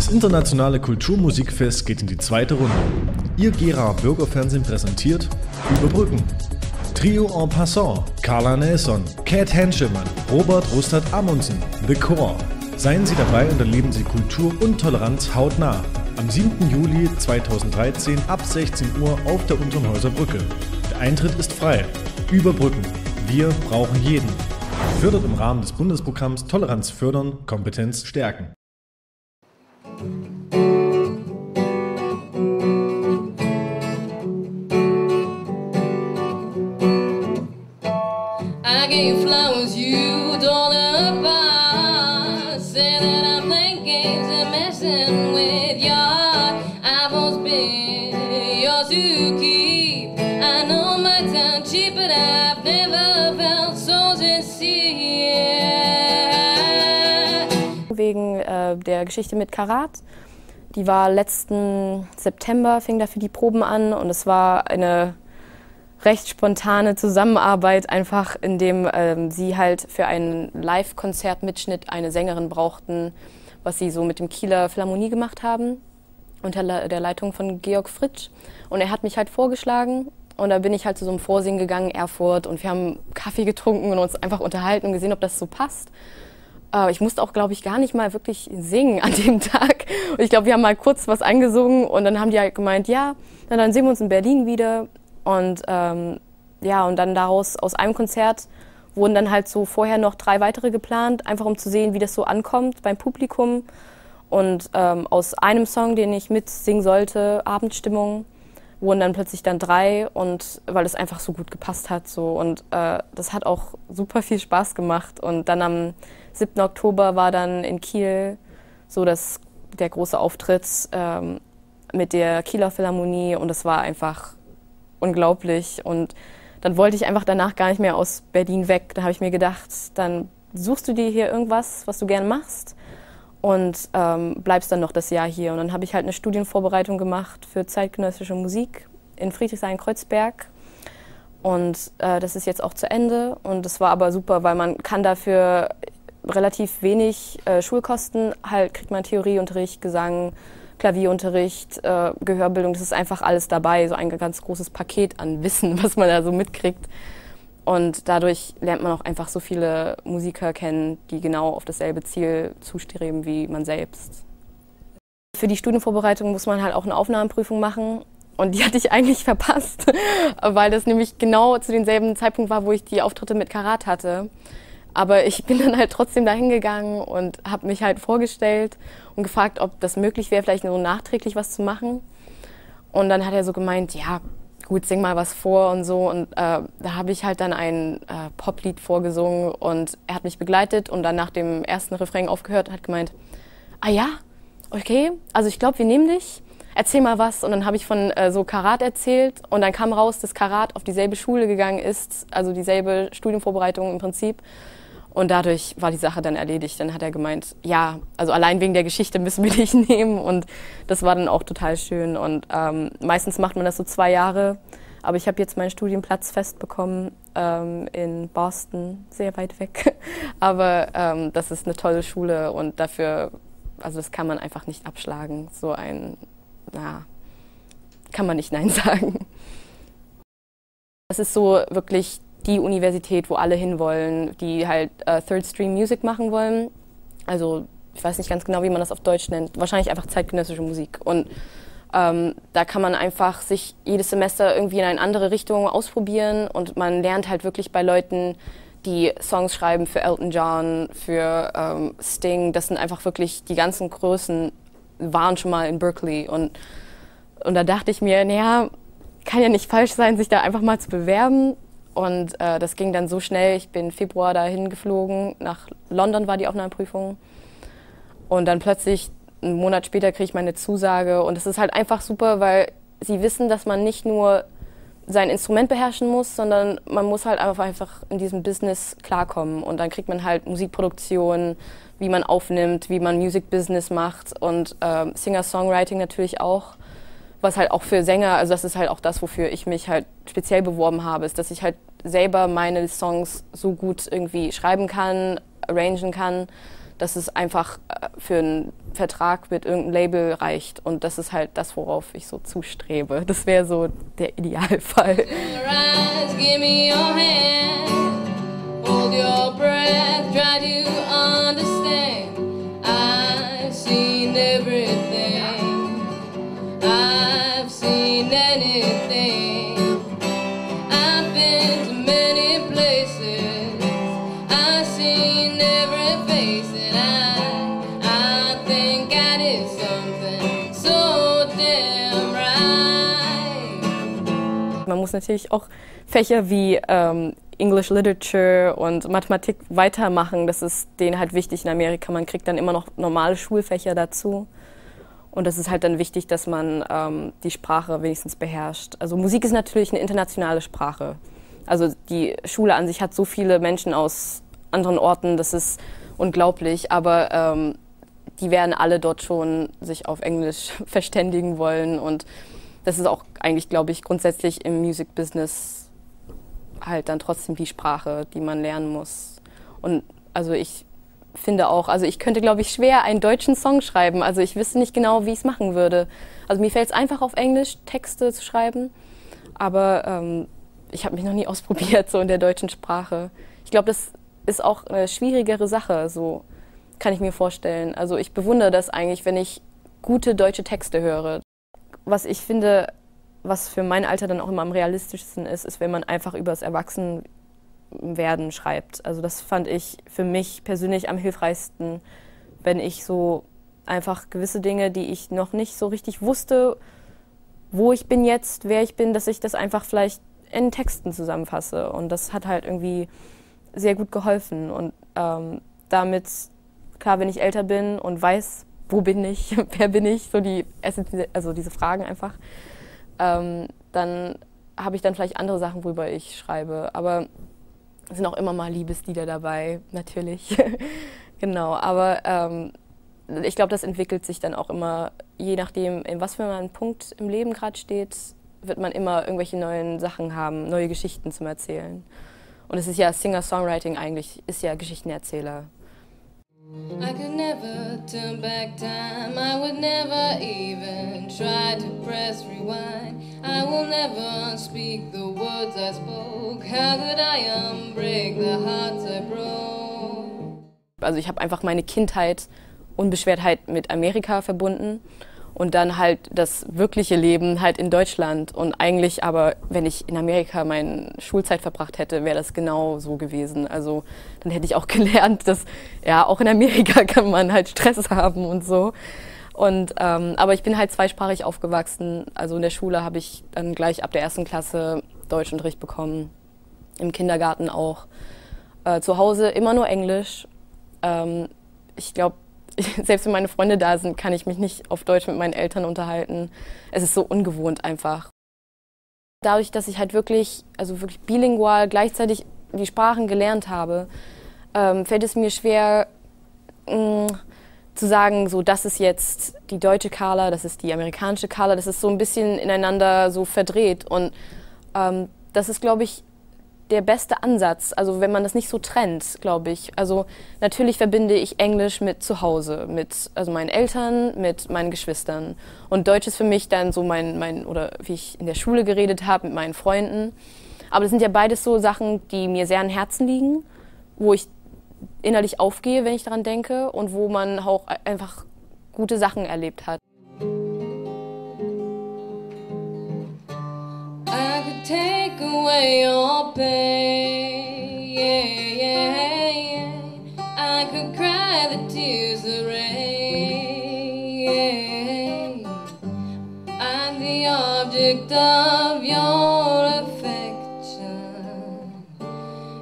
Das internationale Kulturmusikfest geht in die zweite Runde. Ihr Gera Bürgerfernsehen präsentiert Überbrücken. Trio en passant, Carla Nelson, Cat Henschemann, Robert Rostad Amundsen, The Core. Seien Sie dabei und erleben Sie Kultur und Toleranz hautnah. Am 7. Juli 2013 ab 16 Uhr auf der Unternhäuser Brücke. Der Eintritt ist frei. Überbrücken. Wir brauchen jeden. Fördert im Rahmen des Bundesprogramms Toleranz fördern, Kompetenz stärken. Der Geschichte mit Karat. Die war letzten September, fing dafür die Proben an und es war eine recht spontane Zusammenarbeit, einfach in dem ähm, sie halt für einen Live-Konzertmitschnitt eine Sängerin brauchten, was sie so mit dem Kieler Philharmonie gemacht haben, unter Le- der Leitung von Georg Fritsch. Und er hat mich halt vorgeschlagen und da bin ich halt zu so einem Vorsingen gegangen, Erfurt, und wir haben Kaffee getrunken und uns einfach unterhalten und gesehen, ob das so passt. Äh, Ich musste auch, glaube ich, gar nicht mal wirklich singen an dem Tag. Und ich glaube, wir haben mal kurz was angesungen und dann haben die halt gemeint, ja, dann sehen wir uns in Berlin wieder. Und ähm, ja, und dann daraus, aus einem Konzert, wurden dann halt so vorher noch drei weitere geplant, einfach um zu sehen, wie das so ankommt beim Publikum. Und ähm, aus einem Song, den ich mitsingen sollte, Abendstimmung, wurden dann plötzlich dann drei und weil es einfach so gut gepasst hat so und äh, das hat auch super viel Spaß gemacht und dann am 7. Oktober war dann in Kiel so das der große Auftritt ähm, mit der Kieler Philharmonie und das war einfach unglaublich und dann wollte ich einfach danach gar nicht mehr aus Berlin weg. Da habe ich mir gedacht, dann suchst du dir hier irgendwas, was du gern machst und ähm, bleibst dann noch das Jahr hier. Und dann habe ich halt eine Studienvorbereitung gemacht für zeitgenössische Musik in Friedrichshain-Kreuzberg. Und äh, das ist jetzt auch zu Ende. Und das war aber super, weil man kann dafür relativ wenig äh, Schulkosten, halt kriegt man Theorieunterricht, Gesang, Klavierunterricht, äh, Gehörbildung, das ist einfach alles dabei, so ein ganz großes Paket an Wissen, was man da so mitkriegt. Und dadurch lernt man auch einfach so viele Musiker kennen, die genau auf dasselbe Ziel zustreben wie man selbst. Für die Studienvorbereitung muss man halt auch eine Aufnahmeprüfung machen. Und die hatte ich eigentlich verpasst, weil das nämlich genau zu demselben Zeitpunkt war, wo ich die Auftritte mit Karat hatte. Aber ich bin dann halt trotzdem dahin gegangen und habe mich halt vorgestellt und gefragt, ob das möglich wäre, vielleicht nur nachträglich was zu machen. Und dann hat er so gemeint, ja, gut, sing mal was vor und so. Und äh, da habe ich halt dann ein äh, Poplied vorgesungen und er hat mich begleitet und dann nach dem ersten Refrain aufgehört und hat gemeint, ah ja, okay, also ich glaube, wir nehmen dich. Erzähl mal was. Und dann habe ich von äh, so Karat erzählt und dann kam raus, dass Karat auf dieselbe Schule gegangen ist, also dieselbe Studienvorbereitung im Prinzip. Und dadurch war die Sache dann erledigt. Dann hat er gemeint, ja, also allein wegen der Geschichte müssen wir dich nehmen. Und das war dann auch total schön. Und ähm, meistens macht man das so zwei Jahre. Aber ich habe jetzt meinen Studienplatz festbekommen ähm, in Boston, sehr weit weg. Aber ähm, das ist eine tolle Schule und dafür, also das kann man einfach nicht abschlagen. So ein, na, kann man nicht Nein sagen. Es ist so wirklich die Universität, wo alle hinwollen, die halt äh, Third Stream Music machen wollen. Also ich weiß nicht ganz genau, wie man das auf Deutsch nennt. Wahrscheinlich einfach zeitgenössische Musik. Und ähm, da kann man einfach sich jedes Semester irgendwie in eine andere Richtung ausprobieren und man lernt halt wirklich bei Leuten, die Songs schreiben für Elton John, für ähm, Sting. Das sind einfach wirklich die ganzen Größen waren schon mal in Berkeley und und da dachte ich mir, naja, kann ja nicht falsch sein, sich da einfach mal zu bewerben. Und äh, das ging dann so schnell. Ich bin Februar dahin geflogen. Nach London war die Aufnahmeprüfung. Und dann plötzlich, einen Monat später, kriege ich meine Zusage. Und es ist halt einfach super, weil sie wissen, dass man nicht nur sein Instrument beherrschen muss, sondern man muss halt einfach, einfach in diesem Business klarkommen. Und dann kriegt man halt Musikproduktion, wie man aufnimmt, wie man Music Business macht und äh, Singer-Songwriting natürlich auch was halt auch für Sänger, also das ist halt auch das, wofür ich mich halt speziell beworben habe, ist, dass ich halt selber meine Songs so gut irgendwie schreiben kann, arrangen kann, dass es einfach äh, für einen Vertrag mit irgendeinem Label reicht. Und das ist halt das, worauf ich so zustrebe. Das wäre so der Idealfall. Rise, give me your hand. Hold your breath, muss natürlich auch Fächer wie ähm, English Literature und Mathematik weitermachen. Das ist denen halt wichtig in Amerika. Man kriegt dann immer noch normale Schulfächer dazu. Und das ist halt dann wichtig, dass man ähm, die Sprache wenigstens beherrscht. Also Musik ist natürlich eine internationale Sprache. Also die Schule an sich hat so viele Menschen aus anderen Orten, das ist unglaublich. Aber ähm, die werden alle dort schon sich auf Englisch verständigen wollen. Und das ist auch eigentlich, glaube ich, grundsätzlich im Music Business halt dann trotzdem die Sprache, die man lernen muss. Und also ich finde auch, also ich könnte, glaube ich, schwer einen deutschen Song schreiben. Also ich wüsste nicht genau, wie ich es machen würde. Also mir fällt es einfach auf Englisch, Texte zu schreiben. Aber ähm, ich habe mich noch nie ausprobiert, so in der deutschen Sprache. Ich glaube, das ist auch eine schwierigere Sache, so kann ich mir vorstellen. Also ich bewundere das eigentlich, wenn ich gute deutsche Texte höre. Was ich finde, was für mein Alter dann auch immer am realistischsten ist, ist, wenn man einfach über das Erwachsenwerden schreibt. Also das fand ich für mich persönlich am hilfreichsten, wenn ich so einfach gewisse Dinge, die ich noch nicht so richtig wusste, wo ich bin jetzt, wer ich bin, dass ich das einfach vielleicht in Texten zusammenfasse. Und das hat halt irgendwie sehr gut geholfen. Und ähm, damit, klar, wenn ich älter bin und weiß, wo bin ich, wer bin ich, so die, also diese Fragen einfach, ähm, dann habe ich dann vielleicht andere Sachen, worüber ich schreibe. Aber es sind auch immer mal Liebeslieder dabei, natürlich. genau, aber ähm, ich glaube, das entwickelt sich dann auch immer, je nachdem, in was für einem Punkt im Leben gerade steht, wird man immer irgendwelche neuen Sachen haben, neue Geschichten zum Erzählen. Und es ist ja Singer-Songwriting eigentlich, ist ja Geschichtenerzähler. I could never turn back time. I would never even try to press rewind. I will never unspeak the words I spoke. How could I unbreak the hearts I broke? Also ich habe einfach meine Kindheit, Unbeschwertheit mit Amerika verbunden und dann halt das wirkliche Leben halt in Deutschland. Und eigentlich aber, wenn ich in Amerika meine Schulzeit verbracht hätte, wäre das genau so gewesen. Also dann hätte ich auch gelernt, dass ja auch in Amerika kann man halt Stress haben und so. Und ähm, aber ich bin halt zweisprachig aufgewachsen. Also in der Schule habe ich dann gleich ab der ersten Klasse Deutschunterricht bekommen, im Kindergarten auch. Äh, zu Hause immer nur Englisch. Ähm, ich glaube, selbst wenn meine Freunde da sind, kann ich mich nicht auf Deutsch mit meinen Eltern unterhalten. Es ist so ungewohnt einfach. Dadurch, dass ich halt wirklich, also wirklich bilingual gleichzeitig die Sprachen gelernt habe, ähm, fällt es mir schwer mh, mm, zu sagen, so das ist jetzt die deutsche Carla, das ist die amerikanische Carla, das ist so ein bisschen ineinander so verdreht und ähm, das ist, glaube ich, der beste Ansatz, also wenn man das nicht so trennt, glaube ich. Also natürlich verbinde ich Englisch mit zu Hause, mit also meinen Eltern, mit meinen Geschwistern. Und Deutsch ist für mich dann so mein, mein oder wie ich in der Schule geredet habe, mit meinen Freunden. Aber das sind ja beides so Sachen, die mir sehr am Herzen liegen, wo ich innerlich aufgehe, wenn ich daran denke und wo man auch einfach gute Sachen erlebt hat. I could take away your pain. Yeah, yeah, yeah. I could cry the tears of rain. Yeah. I'm the object of your affection.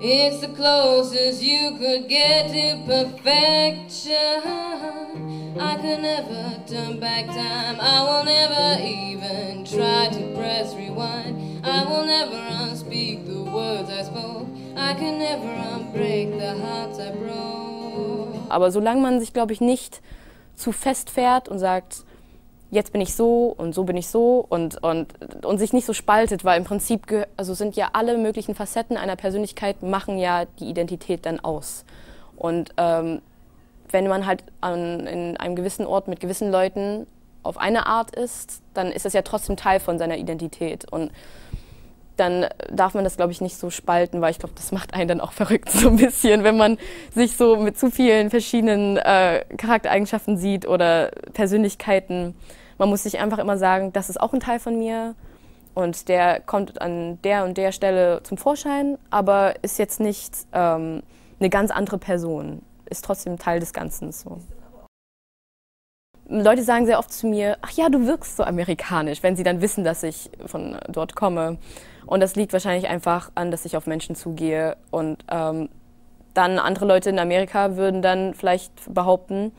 It's the closest you could get to perfection. I could never turn back time. I will never even try to press rewind. I will never unspeak the words I spoke. I can never unbreak the hearts I broke. Aber solange man sich, glaube ich, nicht zu fest fährt und sagt, jetzt bin ich so und so bin ich so und, und, und sich nicht so spaltet, weil im Prinzip also sind ja alle möglichen Facetten einer Persönlichkeit machen ja die Identität dann aus. Und ähm, wenn man halt an, in einem gewissen Ort mit gewissen Leuten auf eine Art ist, dann ist es ja trotzdem Teil von seiner Identität. Und dann darf man das, glaube ich, nicht so spalten, weil ich glaube, das macht einen dann auch verrückt so ein bisschen, wenn man sich so mit zu vielen verschiedenen äh, Charaktereigenschaften sieht oder Persönlichkeiten. Man muss sich einfach immer sagen, das ist auch ein Teil von mir und der kommt an der und der Stelle zum Vorschein, aber ist jetzt nicht ähm, eine ganz andere Person, ist trotzdem Teil des Ganzen. So. Leute sagen sehr oft zu mir, ach ja, du wirkst so amerikanisch, wenn sie dann wissen, dass ich von dort komme. Und das liegt wahrscheinlich einfach an, dass ich auf Menschen zugehe. Und ähm, dann andere Leute in Amerika würden dann vielleicht behaupten,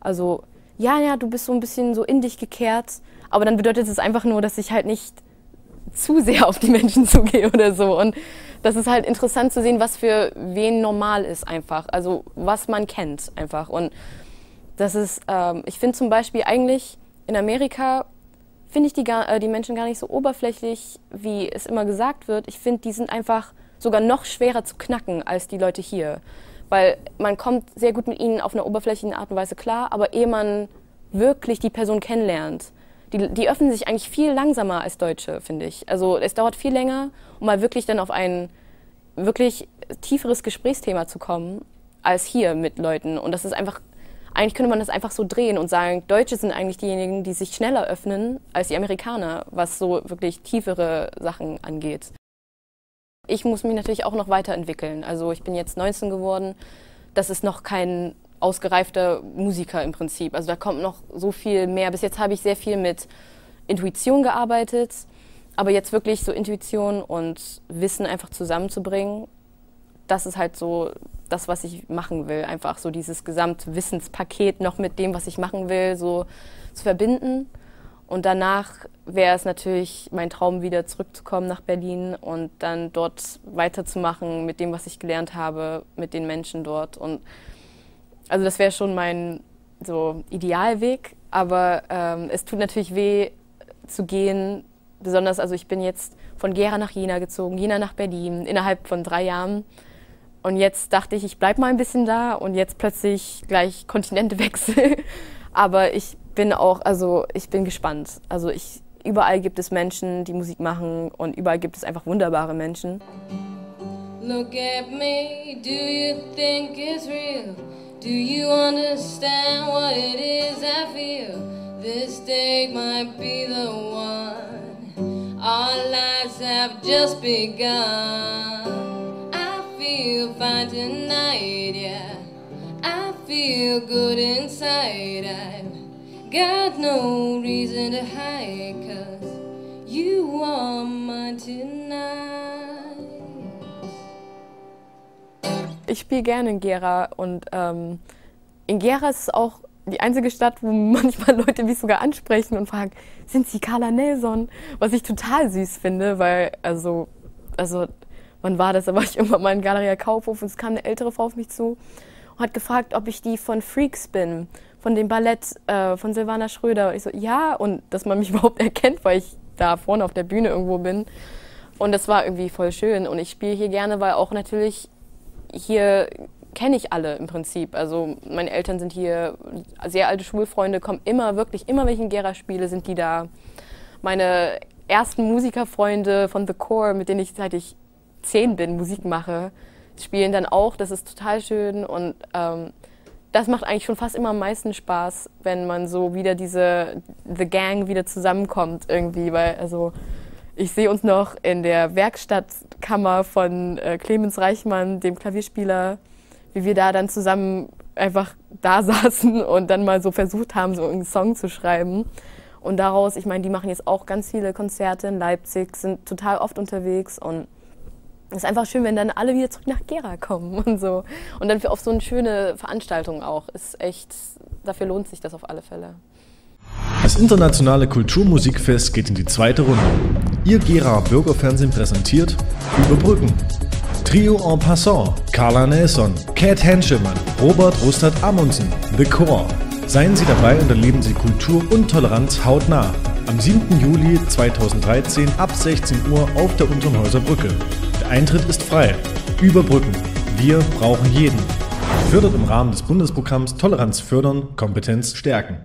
also ja, ja, du bist so ein bisschen so in dich gekehrt. Aber dann bedeutet es einfach nur, dass ich halt nicht zu sehr auf die Menschen zugehe oder so. Und das ist halt interessant zu sehen, was für wen normal ist einfach. Also was man kennt einfach. Und das ist, ähm, ich finde zum Beispiel eigentlich in Amerika finde ich die, äh, die Menschen gar nicht so oberflächlich, wie es immer gesagt wird. Ich finde, die sind einfach sogar noch schwerer zu knacken als die Leute hier. Weil man kommt sehr gut mit ihnen auf einer oberflächlichen Art und Weise klar, aber ehe man wirklich die Person kennenlernt, die, die öffnen sich eigentlich viel langsamer als Deutsche, finde ich. Also es dauert viel länger, um mal wirklich dann auf ein wirklich tieferes Gesprächsthema zu kommen, als hier mit Leuten. Und das ist einfach eigentlich könnte man das einfach so drehen und sagen, Deutsche sind eigentlich diejenigen, die sich schneller öffnen als die Amerikaner, was so wirklich tiefere Sachen angeht. Ich muss mich natürlich auch noch weiterentwickeln. Also ich bin jetzt 19 geworden. Das ist noch kein ausgereifter Musiker im Prinzip. Also da kommt noch so viel mehr. Bis jetzt habe ich sehr viel mit Intuition gearbeitet, aber jetzt wirklich so Intuition und Wissen einfach zusammenzubringen, das ist halt so das, was ich machen will. Einfach so dieses Gesamtwissenspaket noch mit dem, was ich machen will, so zu verbinden. Und danach wäre es natürlich mein Traum, wieder zurückzukommen nach Berlin und dann dort weiterzumachen mit dem, was ich gelernt habe, mit den Menschen dort. Und also das wäre schon mein so Idealweg. Aber ähm, es tut natürlich weh zu gehen. Besonders, also ich bin jetzt von Gera nach Jena gezogen, Jena nach Berlin innerhalb von drei Jahren. Und jetzt dachte ich, ich bleibe mal ein bisschen da und jetzt plötzlich gleich Kontinentewechsel. Aber ich bin auch, also ich bin gespannt. Also ich, überall gibt es Menschen, die Musik machen und überall gibt es einfach wunderbare Menschen. Look at me, do you think it's real? Do you understand what it is I feel? This day might be the one. Our lives have just begun got no reason to hide, cause you are mine tonight. Ich spiele gerne in Gera und ähm, in Gera ist es auch die einzige Stadt, wo manchmal Leute mich sogar ansprechen und fragen, sind Sie Carla Nelson? Was ich total süß finde, weil also, also wann war das? Da war ich irgendwann mal in Galeria Kaufhof und es kam eine ältere Frau auf mich zu und hat gefragt, ob ich die von Freaks bin, von dem Ballett äh, von Silvana Schröder. Und ich so, ja, und dass man mich überhaupt erkennt, weil ich da vorne auf der Bühne irgendwo bin. Und das war irgendwie voll schön. Und ich spiele hier gerne, weil auch natürlich hier kenne ich alle im Prinzip. Also meine Eltern sind hier, sehr alte Schulfreunde kommen immer, wirklich immer, wenn ich in Gera spiele, sind die da. Meine ersten Musikerfreunde von The Core, mit denen ich seit ich zehn bin, Musik mache, spielen dann auch. Das ist total schön und ähm, das macht eigentlich schon fast immer am meisten Spaß, wenn man so wieder diese The Gang wieder zusammenkommt irgendwie, weil also ich sehe uns noch in der Werkstattkammer von äh, Clemens Reichmann, dem Klavierspieler, wie wir da dann zusammen einfach da saßen und dann mal so versucht haben, so einen Song zu schreiben. Und daraus, ich meine, die machen jetzt auch ganz viele Konzerte in Leipzig, sind total oft unterwegs und es ist einfach schön, wenn dann alle wieder zurück nach Gera kommen und so. Und dann für auf so eine schöne Veranstaltung auch. Ist echt, dafür lohnt sich das auf alle Fälle. Das internationale Kulturmusikfest geht in die zweite Runde. Ihr Gera Bürgerfernsehen präsentiert Überbrücken. Trio en passant, Carla Nelson, Cat Henschemann, Robert Rostad Amundsen, The Core. Seien Sie dabei und erleben Sie Kultur und Toleranz hautnah. Am 7. Juli 2013 ab 16 Uhr auf der Unteren Brücke. Eintritt ist frei. Überbrücken. Wir brauchen jeden. Fördert im Rahmen des Bundesprogramms Toleranz fördern, Kompetenz stärken.